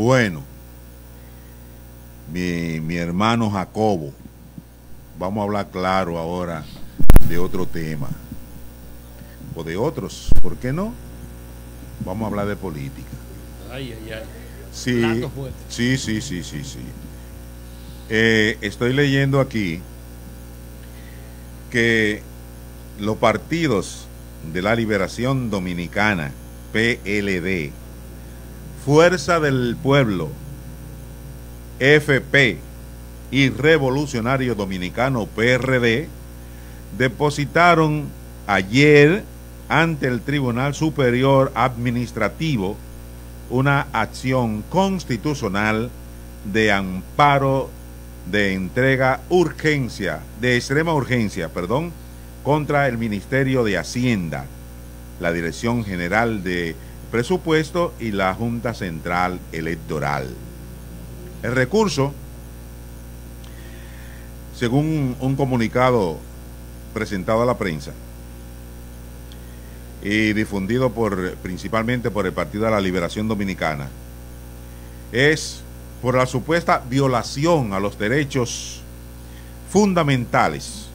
Bueno, mi, mi hermano Jacobo, vamos a hablar claro ahora de otro tema. O de otros, ¿por qué no? Vamos a hablar de política. Ay, ay, ay. Sí, sí, sí, sí, sí, sí. Eh, estoy leyendo aquí que los partidos de la Liberación Dominicana, PLD, Fuerza del Pueblo, FP y Revolucionario Dominicano, PRD, depositaron ayer ante el Tribunal Superior Administrativo una acción constitucional de amparo de entrega urgencia, de extrema urgencia, perdón, contra el Ministerio de Hacienda, la Dirección General de Presupuesto y la Junta Central Electoral. El recurso, según un comunicado presentado a la prensa y difundido por, principalmente por el Partido de la Liberación Dominicana, es por la supuesta violación a los derechos fundamentales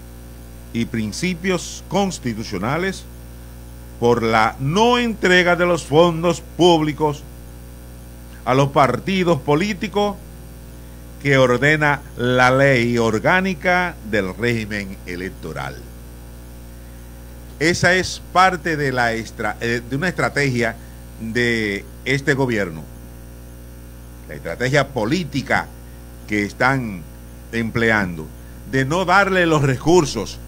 y principios constitucionales por la no entrega de los fondos públicos a los partidos políticos que ordena la ley orgánica del régimen electoral. Esa es parte de, eh, una estrategia de este gobierno la estrategia política que están empleando, de no darle los recursos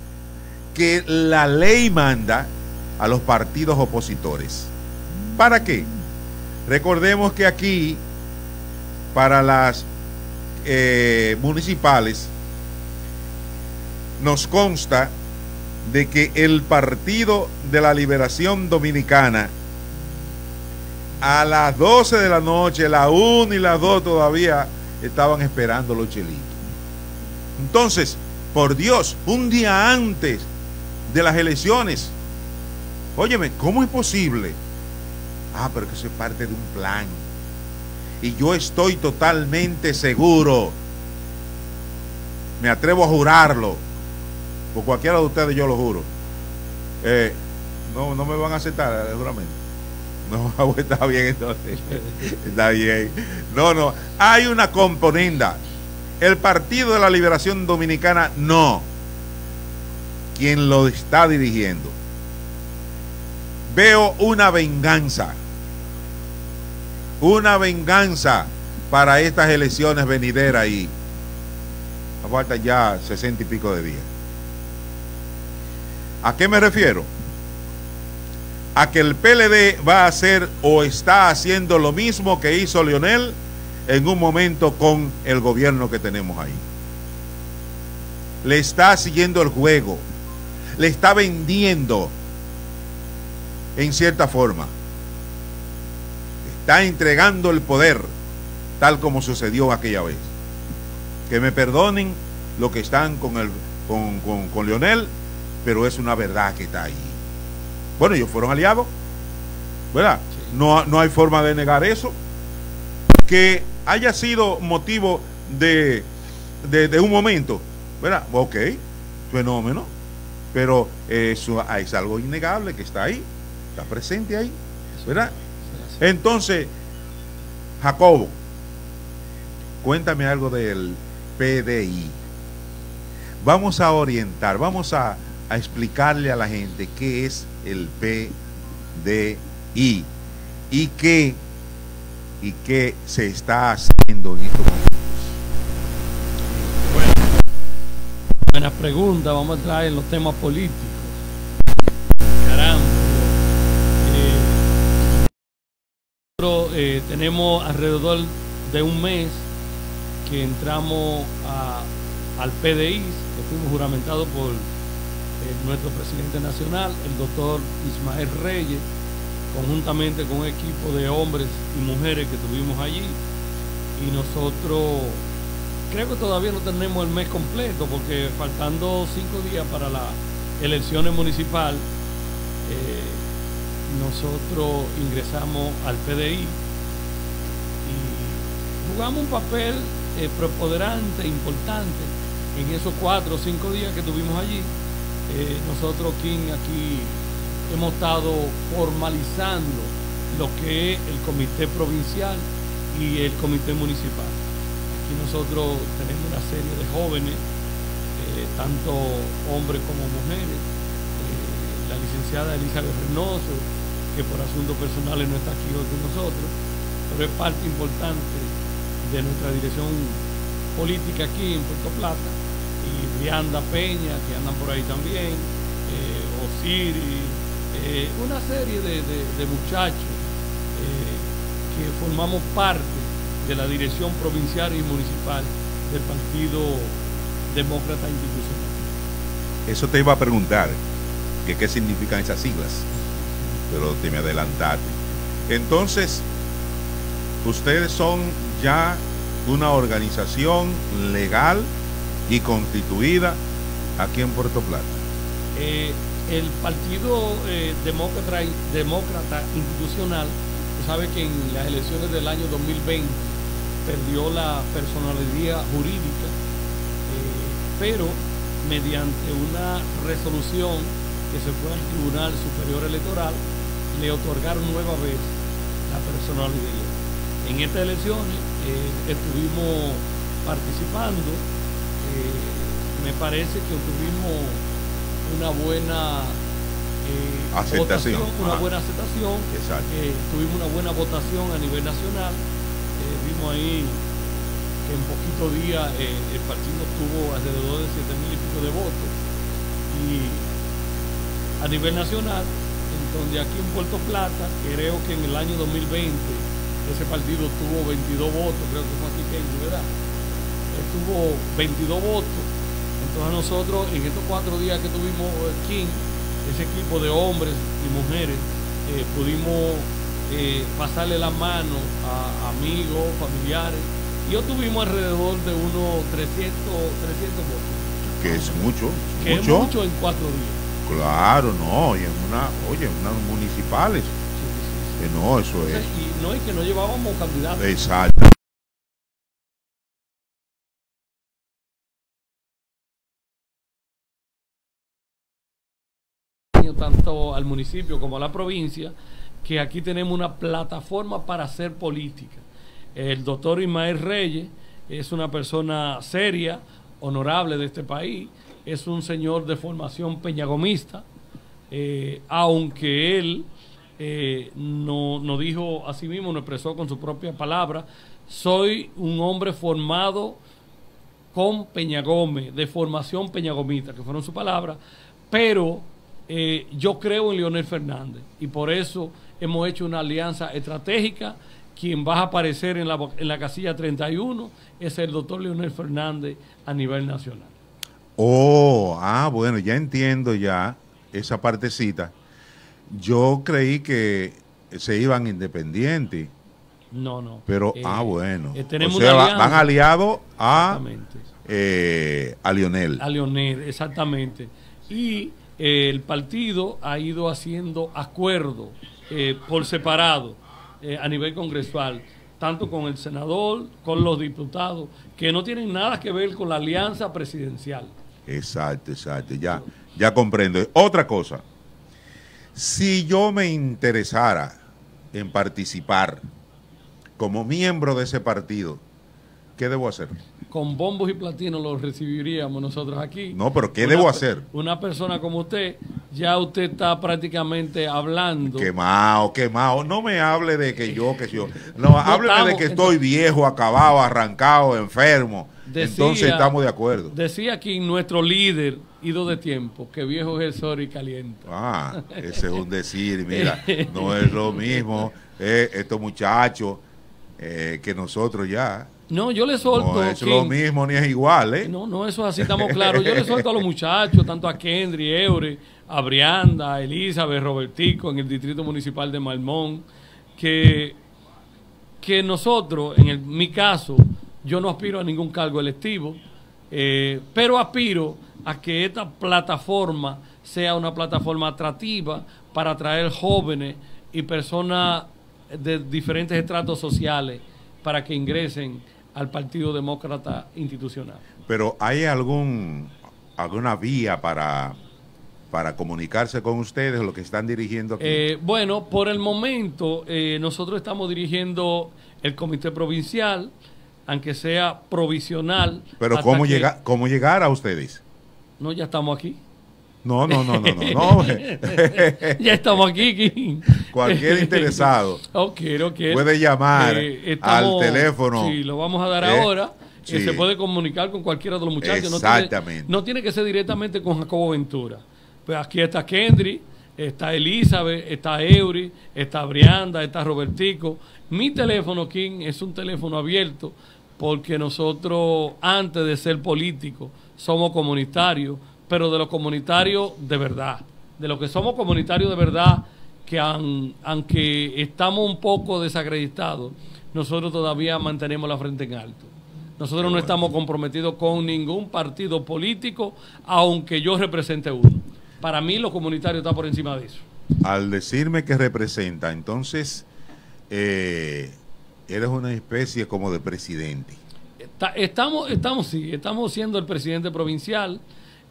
que la ley manda a los partidos opositores. ¿Para qué? Recordemos que aquí, para las eh, municipales, nos consta de que el Partido de la Liberación Dominicana a las 12 de la noche, la 1 y las 2 todavía estaban esperando los chelitos. Entonces, por Dios, un día antes de las elecciones, óyeme, ¿cómo es posible? Ah, pero que eso es parte de un plan. Y yo estoy totalmente seguro, me atrevo a jurarlo, por cualquiera de ustedes yo lo juro. Eh, no, no me van a aceptar el juramento. No, está bien entonces. Está bien. No, no. Hay una componenda. El Partido de la Liberación Dominicana, no. Quien lo está dirigiendo. Veo una venganza. Una venganza para estas elecciones venideras y falta ya sesenta y pico de días. ¿A qué me refiero? a que el PLD va a hacer o está haciendo lo mismo que hizo Leonel en un momento con el gobierno que tenemos ahí. Le está siguiendo el juego, le está vendiendo en cierta forma. Está entregando el poder tal como sucedió aquella vez. Que me perdonen lo que están con, el, con, con, con Leonel, pero es una verdad que está ahí. Bueno, ellos fueron aliados, ¿verdad? No, no hay forma de negar eso. Que haya sido motivo de, de, un momento, ¿verdad? Ok, fenómeno. Pero eso es algo innegable que está ahí, está presente ahí, ¿verdad? Entonces, Jacobo, cuéntame algo del PDI. Vamos a orientar, vamos a, a explicarle a la gente qué es el PDI y qué, y qué se está haciendo en estos momentos. Bueno, buena pregunta, vamos a entrar en los temas políticos. Caramba. Eh, eh, tenemos alrededor de un mes que entramos al PDI, que fuimos juramentados por nuestro presidente nacional, el doctor Ismael Reyes, conjuntamente con un equipo de hombres y mujeres que tuvimos allí. Y nosotros creo que todavía no tenemos el mes completo porque faltando cinco días para las elecciones municipales, eh, nosotros ingresamos al PDI y jugamos un papel eh, preponderante, importante, en esos cuatro o cinco días que estuvimos allí. Eh, nosotros, King, aquí hemos estado formalizando lo que es el comité provincial y el comité municipal. Aquí nosotros tenemos una serie de jóvenes, eh, tanto hombres como mujeres. Eh, la licenciada Elizabeth Reynoso, que por asuntos personales no está aquí hoy con nosotros, pero es parte importante de nuestra dirección política aquí en Puerto Plata, y Brianda Peña, que andan por ahí también, eh, Osiris, una serie de muchachos que formamos parte de la dirección provincial y municipal del Partido Demócrata Institucional. Eso te iba a preguntar, que qué significan esas siglas, pero te me adelantaste. Entonces, ustedes son ya una organización legal y constituida aquí en Puerto Plata. Eh, el Partido eh, Demócrata, Demócrata Institucional sabe que en las elecciones del año 2020 perdió la personalidad jurídica, eh, pero mediante una resolución que se fue al Tribunal Superior Electoral, le otorgaron nueva vez la personalidad. En estas elecciones eh, estuvimos participando, eh, me parece que tuvimos una buena eh, aceptación. una buena aceptación. Tuvimos una buena votación a nivel nacional. Vimos ahí que en poquitos días el partido tuvo alrededor de 7 mil y pico de votos. Y a nivel nacional, en donde aquí en Puerto Plata, creo que en el año 2020 ese partido tuvo 22 votos, creo que fue aquí que ¿verdad? tuvo 22 votos. Entonces nosotros en estos cuatro días que tuvimos King, ese equipo de hombres y mujeres, eh, pudimos eh, pasarle la mano a amigos, familiares, y obtuvimos alrededor de unos 300, 300 votos. Que es mucho. Que mucho. es mucho en cuatro días. Claro, no, y en una, oye, en unas municipales. Que no, eso es. Y no, es que no llevábamos candidatos. Exacto. tanto al municipio como a la provincia, que aquí tenemos una plataforma para hacer política. El doctor Ismael Reyes es una persona seria, honorable de este país, es un señor de formación peñagomista, eh, aunque él eh, no, no dijo a sí mismo, no expresó con su propia palabra, soy un hombre formado con Peñagome, de formación peñagomista, que fueron sus palabras, pero eh, yo creo en Leonel Fernández y por eso hemos hecho una alianza estratégica. Quien va a aparecer en la, en la casilla 31 es el doctor Leonel Fernández a nivel nacional. Oh, ah, bueno, ya entiendo ya esa partecita. Yo creí que se iban independientes. No, no. Pero, ah, eh, bueno. Eh, tenemos van aliados a, a Lionel. A Lionel, exactamente. Y el partido ha ido haciendo acuerdos eh, por separado eh, a nivel congresual, tanto con el senador, con los diputados, que no tienen nada que ver con la alianza presidencial. Exacto, exacto, ya, ya comprendo. Otra cosa, si yo me interesara en participar como miembro de ese partido, ¿qué debo hacer? con bombos y platinos lo recibiríamos nosotros aquí. No, pero ¿qué debo hacer? Una persona como usted, ya usted está prácticamente hablando. Quemado, quemado. No me hable de que yo, que yo. No, hábleme de que estoy viejo, acabado, arrancado, enfermo. Entonces estamos de acuerdo. Decía aquí nuestro líder, ido de tiempo, que viejo es el sol y caliente. Ah, ese es un decir, mira, no es lo mismo eh, estos muchachos eh, que nosotros ya. No, yo le suelto. No es lo mismo ni es igual, ¿eh? No, no, eso así estamos claros. Yo le suelto a los muchachos, tanto a Kendry, Eure, a Brianda, a Elizabeth, Robertico, en el Distrito Municipal de Malmón, que, que nosotros, en mi caso, yo no aspiro a ningún cargo electivo, eh, pero aspiro a que esta plataforma sea una plataforma atractiva para atraer jóvenes y personas de diferentes estratos sociales para que ingresen al Partido Demócrata Institucional. Pero ¿hay algún alguna vía para para comunicarse con ustedes, lo que están dirigiendo aquí? Eh, bueno, por el momento eh, nosotros estamos dirigiendo el comité provincial, aunque sea provisional. Pero ¿cómo, llega, ¿cómo llegar a ustedes? No, ya estamos aquí. No, no, no, no, no. ya estamos aquí. Cualquier interesado puede llamar eh, al teléfono. Sí, lo vamos a dar ahora. Que se puede comunicar con cualquiera de los muchachos. Exactamente. No tiene, que ser directamente con Jacobo Ventura. Pues aquí está Kendry, está Elizabeth, está Eury, está Brianda, está Robertico. Mi teléfono, King, es un teléfono abierto porque nosotros, antes de ser políticos, somos comunitarios pero de los comunitarios de verdad, de los que somos comunitarios de verdad, que aunque estamos un poco desacreditados, nosotros todavía mantenemos la frente en alto. Nosotros no estamos comprometidos con ningún partido político, aunque yo represente uno. Para mí los comunitarios están por encima de eso. Al decirme que representa, entonces eh, eres una especie como de presidente. estamos, estamos, sí, estamos siendo el presidente provincial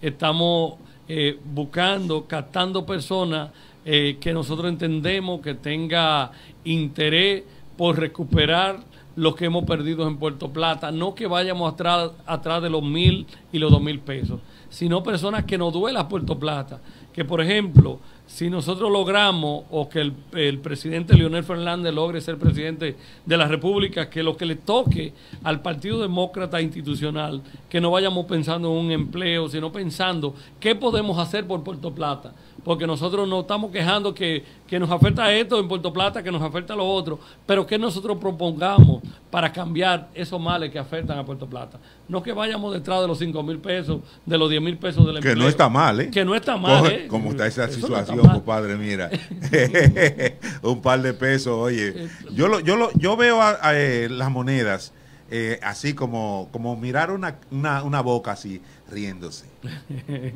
estamos eh, buscando, captando personas eh, que nosotros entendemos que tenga interés por recuperar lo que hemos perdido en Puerto Plata, no que vayamos atrás, atrás de los mil y los dos mil pesos, sino personas que nos duela Puerto Plata, que por ejemplo si nosotros logramos o que el, presidente Leonel Fernández logre ser presidente de la República, que lo que le toque al Partido Demócrata Institucional, que no vayamos pensando en un empleo, sino pensando qué podemos hacer por Puerto Plata porque nosotros no estamos quejando que, nos afecta esto en Puerto Plata, que nos afecta lo otro, pero que nosotros propongamos para cambiar esos males que afectan a Puerto Plata. No que vayamos detrás de los 5 mil pesos, de los 10 mil pesos del empleo. Que no está mal, ¿eh? Que no está mal, ¿eh? Como está esa situación, compadre, mira. Un par de pesos, oye. Yo, lo, yo, lo, yo veo eh, las monedas eh, así como, como mirar una, una, boca así, riéndose.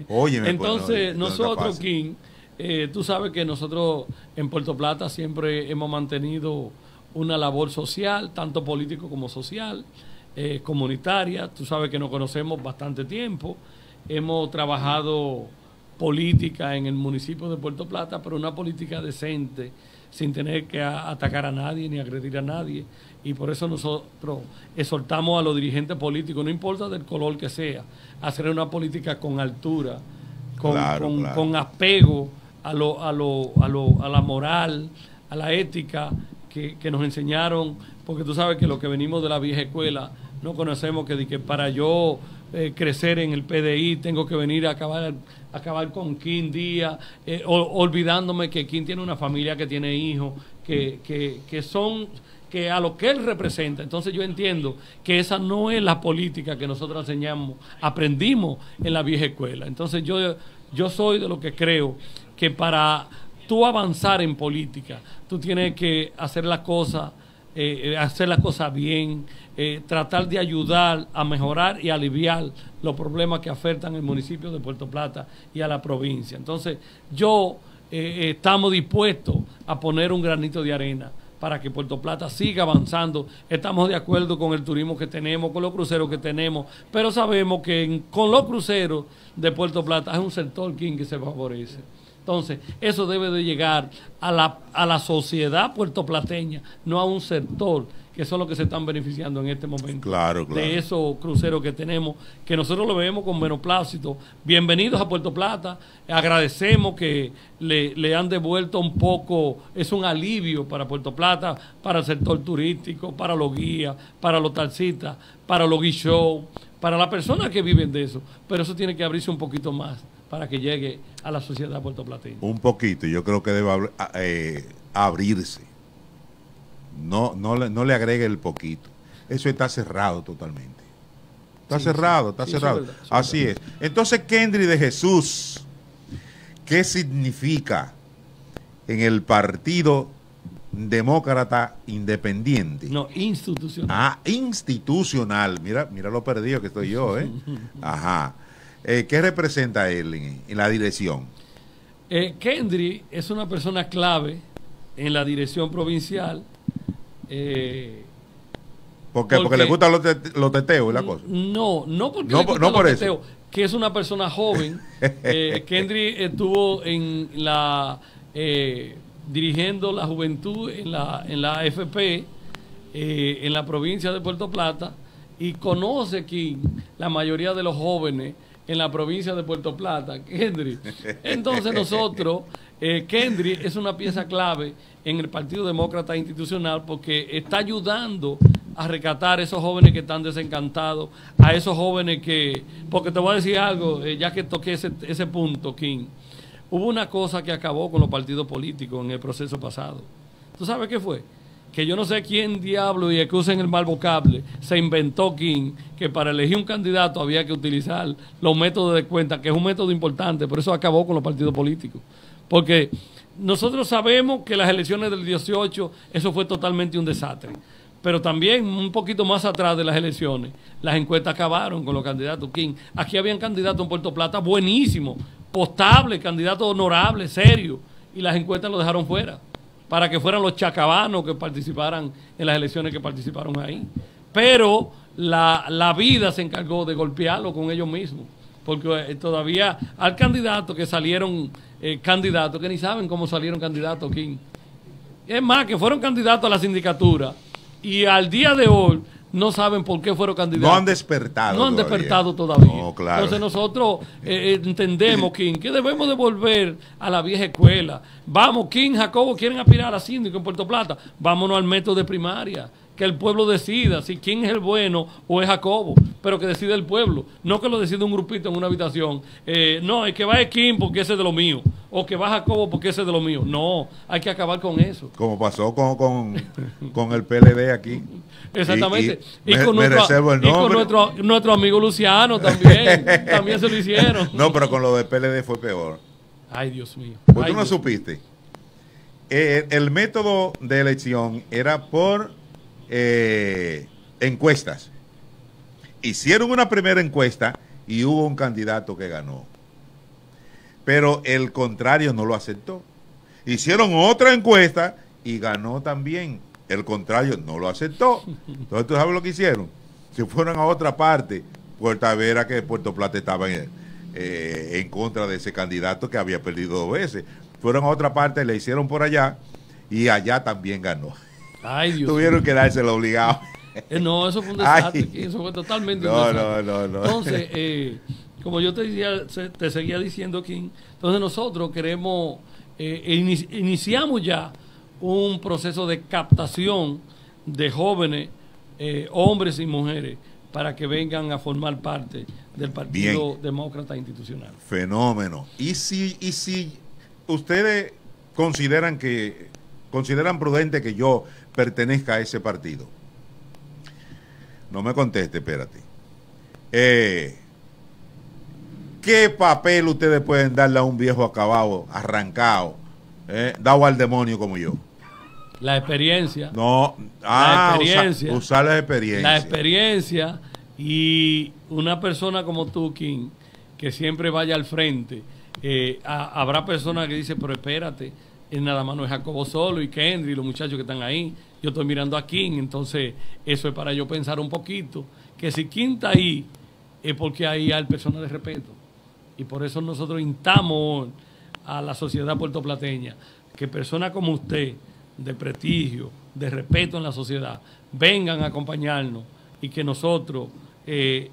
Oye, pues, Entonces, nosotros, King, eh, tú sabes que nosotros en Puerto Plata siempre hemos mantenido una labor social, tanto político como social, eh, comunitaria. Tú sabes que nos conocemos bastante tiempo. Hemos trabajado política en el municipio de Puerto Plata, pero una política decente, sin tener que atacar a nadie ni agredir a nadie. Y por eso nosotros exhortamos a los dirigentes políticos, no importa del color que sea, a hacer una política con altura, con, apego a, lo, a, lo, a, lo, a la moral, a la ética que, nos enseñaron, porque tú sabes que los que venimos de la vieja escuela no conocemos que, que para yo eh, crecer en el PDI tengo que venir a acabar, acabar con Kim Díaz, eh, olvidándome que Kim tiene una familia que tiene hijos, que, que, que son que a lo que él representa. Entonces yo entiendo que esa no es la política que nosotros enseñamos, aprendimos en la vieja escuela. Entonces yo, yo soy de lo que creo que para tú avanzar en política, tú tienes que hacer las cosas, eh, hacer las cosas bien, eh, tratar de ayudar a mejorar y aliviar los problemas que afectan el municipio de Puerto Plata y a la provincia. Entonces yo eh, estamos dispuestos a poner un granito de arena para que Puerto Plata siga avanzando. Estamos de acuerdo con el turismo que tenemos, con los cruceros que tenemos, pero sabemos que con los cruceros de Puerto Plata es un sector que se favorece. Entonces, eso debe de llegar a la, a la sociedad puertoplateña, no a un sector que son los que se están beneficiando en este momento. Claro, de esos cruceros que tenemos, que nosotros lo vemos con beneplácito. Bienvenidos a Puerto Plata, agradecemos que le, han devuelto un poco, es un alivio para Puerto Plata, para el sector turístico, para los guías, para los taxistas, para los guichos, para las personas que viven de eso, pero eso tiene que abrirse un poquito más para que llegue a la sociedad puertoplateña. Un poquito, yo creo que debe eh, abrirse no, no, le, no le agregue el poquito. Eso está cerrado totalmente. Está cerrado, está cerrado. Así es. Entonces, Kendry de Jesús, ¿qué significa en el Partido Demócrata Independiente? No, institucional. Ah, institucional. Mira, mira lo perdido que estoy yo, ¿eh? Ajá. Eh, ¿Qué representa él en, la dirección? Eh, Kendry es una persona clave en la dirección provincial eh, ¿Por qué? Porque, le gustan los, los teteos y la cosa. No, no porque no, le gustan los teteos, que es una persona joven. eh, Kendry estuvo en la eh, dirigiendo la juventud en la, en la AFP eh, en la provincia de Puerto Plata y conoce aquí la mayoría de los jóvenes en la provincia de Puerto Plata, Kendry. Entonces nosotros, eh, Kendry es una pieza clave en el Partido Demócrata Institucional porque está ayudando a rescatar a esos jóvenes que están desencantados, a esos jóvenes que, porque te voy a decir algo, eh, ya que toqué ese, ese punto, King, hubo una cosa que acabó con los partidos políticos en el proceso pasado. ¿Tú sabes qué fue? Que yo no sé quién diablo y que usen el mal vocable, se inventó King que para elegir un candidato había que utilizar los métodos de cuenta, que es un método importante, por eso acabó con los partidos políticos. Porque nosotros sabemos que las elecciones del 18, eso fue totalmente un desastre. Pero también un poquito más atrás de las elecciones, las encuestas acabaron con los candidatos King. Aquí habían candidatos en Puerto Plata buenísimos, postables, candidatos honorables, serios, y las encuestas lo dejaron fuera para que fueran los chacabanos que participaran en las elecciones que participaron ahí. Pero la, vida se encargó de golpearlo con ellos mismos, porque eh, todavía al candidato que salieron eh, candidatos, que ni saben cómo salieron candidatos aquí. Es más, que fueron candidatos a la sindicatura y al día de hoy no saben por qué fueron candidatos. No han despertado. No han despertado todavía. Entonces nosotros eh, eh, entendemos, King, que debemos de volver a la vieja escuela. Vamos, King, Jacobo, quieren aspirar a síndico en Puerto Plata. Vámonos al método de primaria que el pueblo decida si quién es el bueno o es Jacobo, pero que decida el pueblo, no que lo decida un grupito en una habitación. Eh, no, es que va Kim porque ese es de lo mío, o que va Jacobo porque ese es de lo mío. No, hay que acabar con eso. Como pasó con, con, el PLD aquí. Exactamente. Y, con, nuestro, nuestro, amigo Luciano también, también se lo hicieron. No, pero con lo del PLD fue peor. Ay, Dios mío. Pues tú no supiste. Eh, el método de elección era por eh, encuestas. Hicieron una primera encuesta y hubo un candidato que ganó. Pero el contrario no lo aceptó. Hicieron otra encuesta y ganó también. El contrario no lo aceptó. Entonces, ¿tú sabes lo que hicieron? Se fueron a otra parte. Puerta Vera, que Puerto Plata estaba en, eh, en contra de ese candidato que había perdido dos veces. Fueron a otra parte, le hicieron por allá y allá también ganó. Tuvieron que dárselo obligado. Eh, no, eso fue un desastre. Eso fue totalmente un desastre. No, no, no. Entonces, eh, como yo te, decía, te seguía diciendo, King, entonces nosotros queremos, eh, iniciamos ya un proceso de captación de jóvenes, hombres y mujeres, para que vengan a formar parte del Partido Demócrata Institucional. Fenómeno. ¿Y si, y si ustedes consideran que consideran prudente que yo pertenezca a ese partido. No me conteste, espérate. Eh, ¿Qué papel ustedes pueden darle a un viejo acabado, arrancado, eh, dado al demonio como yo? La experiencia. No, ah, la experiencia, usar, la experiencia. La experiencia y una persona como tú, King, que siempre vaya al frente. Eh, habrá personas que dicen, pero espérate, nada más no es Jacobo solo y Kendry los muchachos que están ahí. Yo estoy mirando a King, entonces eso es para yo pensar un poquito que si King está ahí es porque ahí hay personas de respeto. Y por eso nosotros instamos a la sociedad puertoplateña que personas como usted, de prestigio, de respeto en la sociedad, vengan a acompañarnos y que nosotros eh,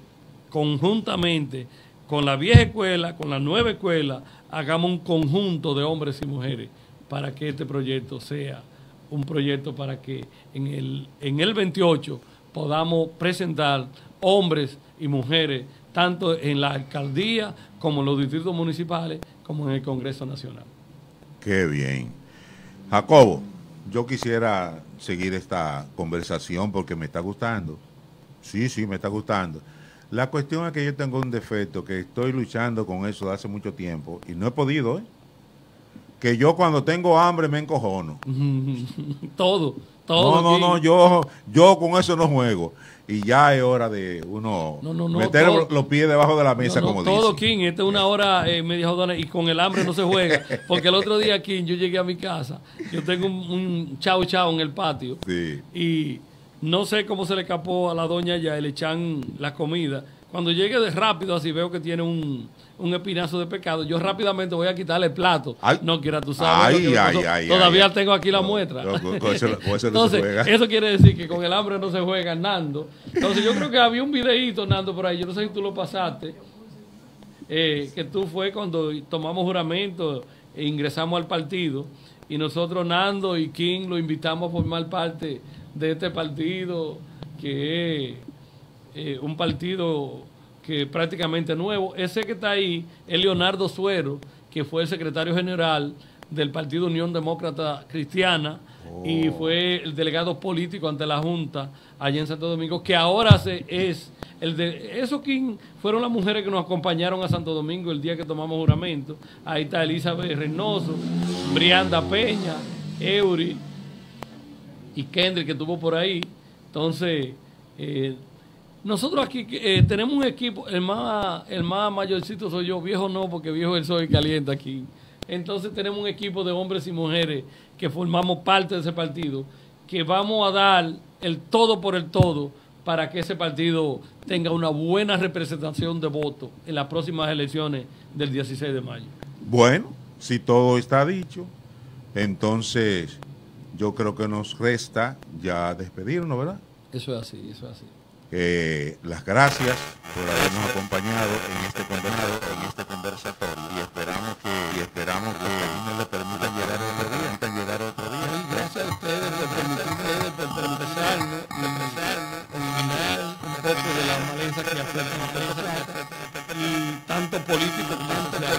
conjuntamente con la vieja escuela, con la nueva escuela, hagamos un conjunto de hombres y mujeres para que este proyecto sea un proyecto para que en el, en el 28 podamos presentar hombres y mujeres, tanto en la alcaldía como en los distritos municipales, como en el Congreso Nacional. Qué bien. Jacobo, yo quisiera seguir esta conversación porque me está gustando. Sí, sí, me está gustando. La cuestión es que yo tengo un defecto, que estoy luchando con eso de hace mucho tiempo y no he podido, ¿eh? Que yo cuando tengo hambre me encojono. todo, todo. No, no, no, yo, yo con eso no juego. Y ya es hora de uno meter los pies debajo de la mesa, como dice. Todo, King, esta es una hora eh, media jodona y con el hambre no se juega. Porque el otro día, King, yo llegué a mi casa, yo tengo un, chao chao en el patio. Y no sé cómo se le escapó a la doña ya, le echan la comida. Cuando llegue de rápido, así veo que tiene un, un espinazo de pecado, yo rápidamente voy a quitarle el plato. no quiera tú sabes. todavía tengo aquí la muestra. Entonces, eso quiere decir que con el hambre no se juega, Nando. Entonces, yo creo que había un videíto, Nando, por ahí. Yo no sé si tú lo pasaste. Eh, que tú fue cuando tomamos juramento e ingresamos al partido. Y nosotros, Nando y King, lo invitamos a formar parte de este partido, que es eh, un partido que prácticamente nuevo. Ese que está ahí es Leonardo Suero, que fue el secretario general del Partido Unión Demócrata Cristiana y oh. fue el delegado político ante la Junta allá en Santo Domingo, que ahora se, es el de... Eso quién fueron las mujeres que nos acompañaron a Santo Domingo el día que tomamos juramento. Ahí está Elizabeth Reynoso, Brianda Peña, Eury y Kendrick que estuvo por ahí. Entonces, eh, nosotros aquí eh, tenemos un equipo, el más, el más mayorcito soy yo, viejo no, porque viejo el soy caliente aquí. Entonces tenemos un equipo de hombres y mujeres que formamos parte de ese partido, que vamos a dar el todo por el todo para que ese partido tenga una buena representación de voto en las próximas elecciones del 16 de mayo. Bueno, si todo está dicho, entonces yo creo que nos resta ya despedirnos, ¿verdad? Eso es así, eso es así. Eh, las gracias por habernos acompañado en este condenado, en este conversatorio y esperamos que y esperamos que nos le permitan llegar otro día, llegar otro día. gracias a ustedes por permitirme un poco de la maleza que afecta a la y tanto político como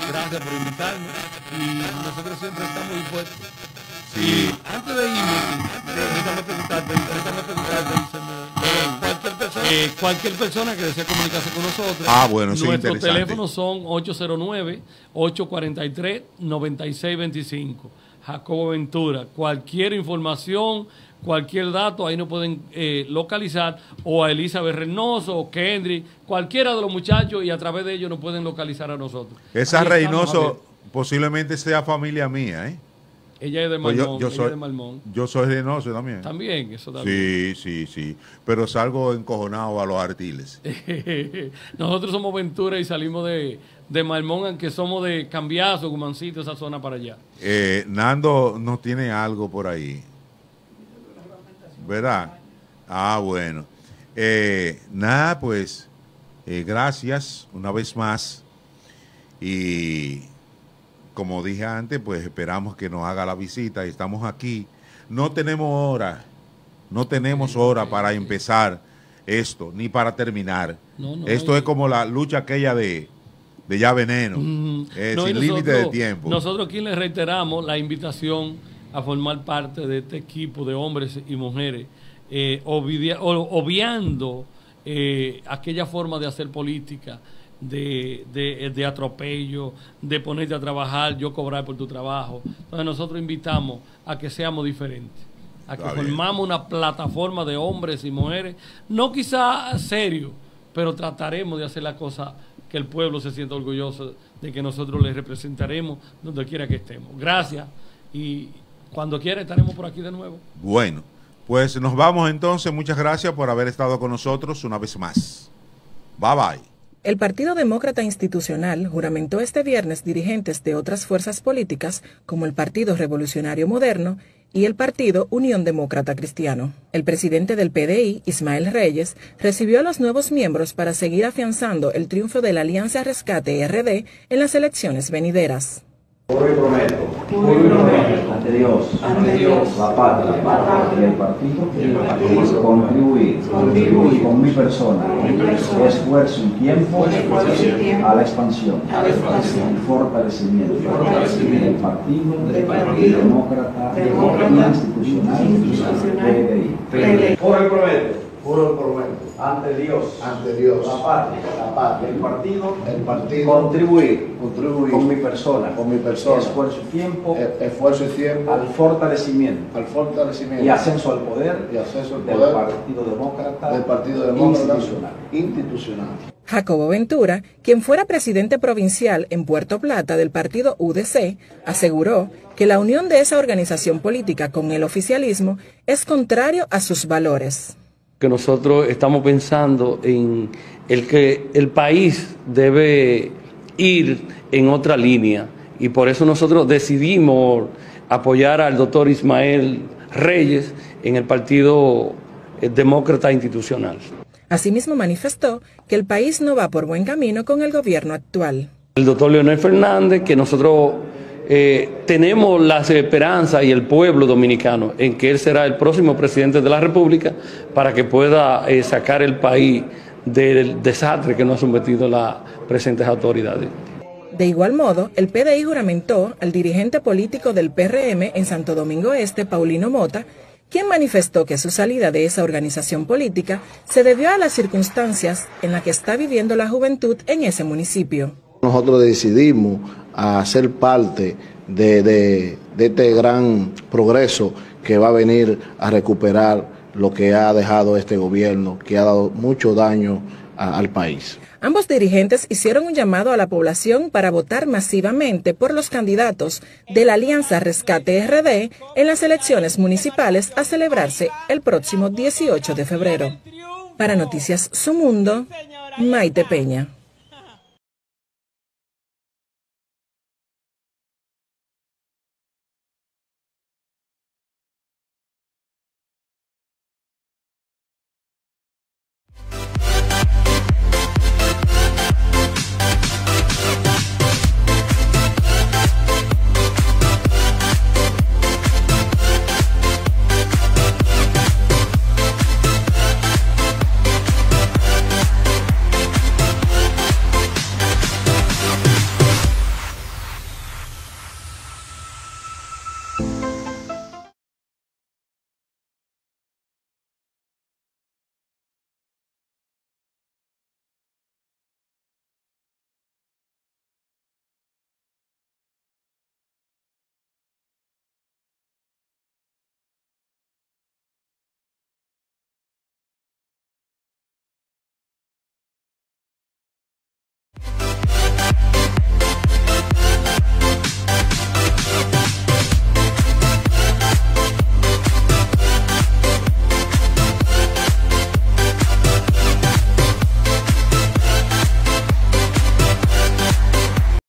gracias por invitarnos y nosotros siempre estamos dispuestos. Sí. antes de irme, déjame preguntarte, déjame preguntarte, eh, cualquier persona que desee comunicarse con nosotros. Ah, bueno, Nuestros teléfonos son 809-843-9625. Jacobo Ventura. Cualquier información, cualquier dato, ahí nos pueden eh, localizar. O a Elizabeth Reynoso, o Kendrick, cualquiera de los muchachos, y a través de ellos nos pueden localizar a nosotros. Esa Reynoso posiblemente sea familia mía, ¿eh? Ella es de pues Malmón. yo, soy, Yo soy Reynoso también. También, eso también. Sí, sí, sí. Pero salgo encojonado a los artiles. Nosotros somos Ventura y salimos de, de Malmón, aunque somos de Cambiazo, Gumancito, esa zona para allá. Eh, Nando no tiene algo por ahí. ¿Verdad? Ah, bueno. Eh, nada, pues, eh, gracias una vez más. Y como dije antes, pues esperamos que nos haga la visita y estamos aquí. No tenemos hora, no tenemos hora para empezar esto, ni para terminar. esto es como la lucha aquella de, de ya veneno, eh, sin límite de tiempo. Nosotros aquí les reiteramos la invitación a formar parte de este equipo de hombres y mujeres, eh, obviando eh, aquella forma de hacer política de, de, de, atropello, de ponerte a trabajar, yo cobrar por tu trabajo. Entonces nosotros invitamos a que seamos diferentes, a que formamos una plataforma de hombres y mujeres, no quizá serio, pero trataremos de hacer la cosa que el pueblo se sienta orgulloso de que nosotros les representaremos donde quiera que estemos. Gracias y cuando quiera estaremos por aquí de nuevo. Bueno, pues nos vamos entonces. Muchas gracias por haber estado con nosotros una vez más. Bye bye. El Partido Demócrata Institucional juramentó este viernes dirigentes de otras fuerzas políticas como el Partido Revolucionario Moderno y el Partido Unión Demócrata Cristiano. El presidente del PDI, Ismael Reyes, recibió a los nuevos miembros para seguir afianzando el triunfo de la Alianza Rescate RD en las elecciones venideras. Juro y prometo. Juro y prometo. Ante Dios. Ante Dios. La patria. La patria. Y el partido. Y el partido. Contribuir. Contribuir. Con mi persona. Con mi persona. Esfuerzo y tiempo. Esfuerzo y tiempo. A la expansión. A la expansión. Y fortalecimiento. Del partido. Del partido. Demócrata. Demócrata. Institucional. Institucional. PDI. Juro y prometo. Juro y prometo ante Dios, ante Dios, la patria, la patria, el partido, el partido, contribuir, contribuir. con mi persona, con mi persona, esfuerzo y tiempo, e, esfuerzo y tiempo, al fortalecimiento, al fortalecimiento. Y ascenso al poder, y ascenso al poder del Partido Demócrata, del Partido Demócrata institucional. institucional. Jacobo Ventura, quien fuera presidente provincial en Puerto Plata del partido UDC, aseguró que la unión de esa organización política con el oficialismo es contrario a sus valores. Que nosotros estamos pensando en el que el país debe ir en otra línea y por eso nosotros decidimos apoyar al doctor Ismael Reyes en el Partido Demócrata Institucional. Asimismo manifestó que el país no va por buen camino con el gobierno actual. El doctor Leonel Fernández, que nosotros eh, tenemos la esperanza y el pueblo dominicano en que él será el próximo presidente de la República para que pueda eh, sacar el país del desastre que nos ha sometido las presentes autoridades. De igual modo, el PDI juramentó al dirigente político del PRM en Santo Domingo Este, Paulino Mota, quien manifestó que su salida de esa organización política se debió a las circunstancias en las que está viviendo la juventud en ese municipio. Nosotros decidimos a ser parte de, este gran progreso que va a venir a recuperar lo que ha dejado este gobierno, que ha dado mucho daño al país. Ambos dirigentes hicieron un llamado a la población para votar masivamente por los candidatos de la Alianza Rescate RD en las elecciones municipales a celebrarse el próximo 18 de febrero. Para Noticias Su Mundo, Maite Peña.